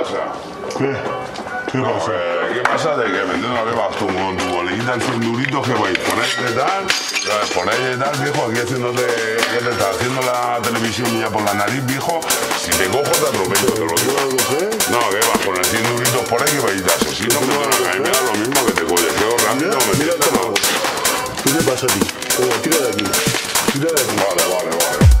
¿qué, ¿qué pasa? ¿Qué? ¿Qué pasa? Eh, ¿Qué pasa de que vendiendo que vas tú con tu bolillita en 100 duritos que vais? Ponerte tal, ponerte tal, viejo, aquí haciéndote, ¿qué te está haciendo la televisión ya por la nariz, viejo? Si te cojo te atropello, te lo digo. No, que vas con el 100 duritos por ahí que vais de asesino, que a mí me da lo mismo que te collejeo rápido, ¿me Mira. ¿Qué te pasa a ti? Tira de aquí. Tira de aquí. Vale, vale, vale.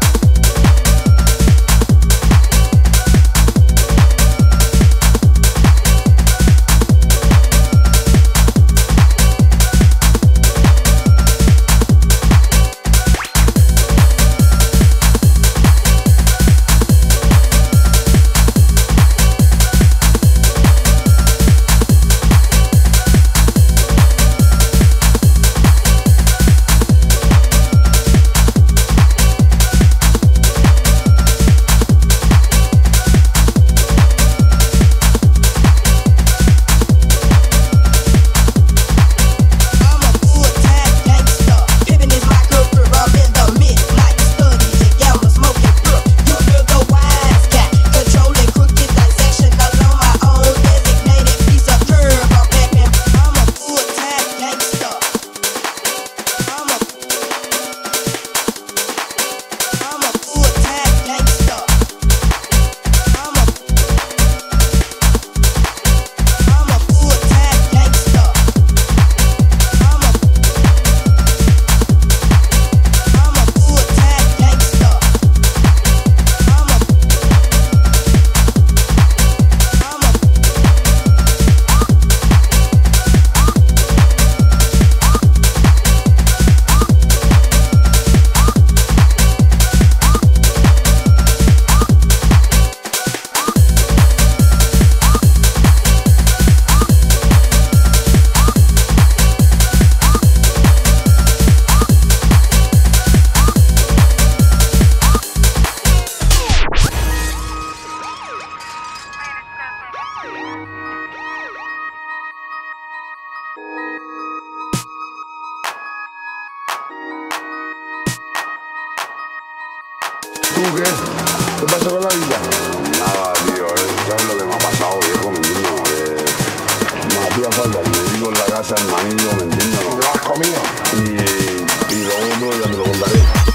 ¿Tú qué? ¿Qué pasa con la vida? Nada, tío, eh, ¿sabes lo que me ha pasado, viejo? ¿Me entiendes? Eh, me hacía falta que me digo en la casa el manillo, ¿me entiendes? ¿Lo has comido? Y, y lo otro ya te lo contaré.